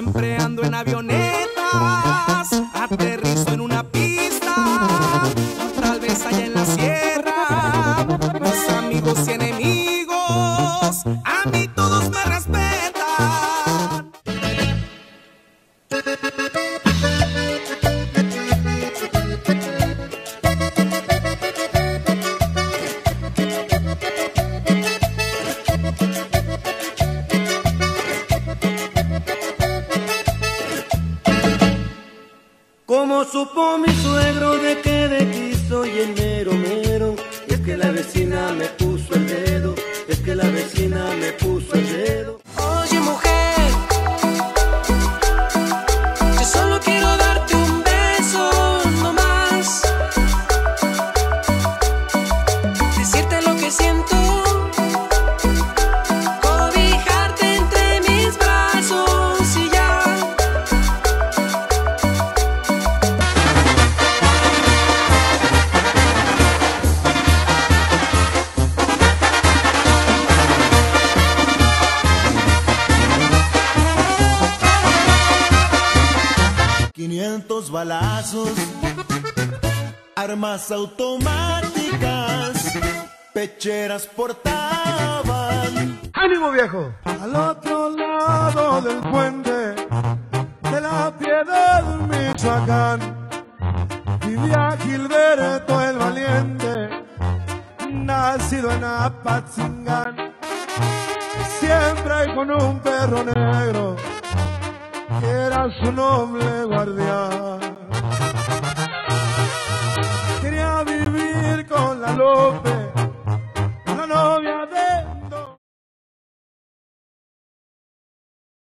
siempre ando en avionetas, aterrizo en una pista, tal vez allá en la sierra, mis amigos y enemigos, a mí todos me Como supo mi suegro de que de ti soy el mero mero, y es que la vecina Quinientos balazos, armas automáticas, pecheras portaban. ¡Ánimo, viejo! Al otro lado del puente de la piedad Michoacán vivía Gilberto el valiente, nacido en Apatzingán, siempre con un perro negro su noble guardián. Quería vivir con la Lope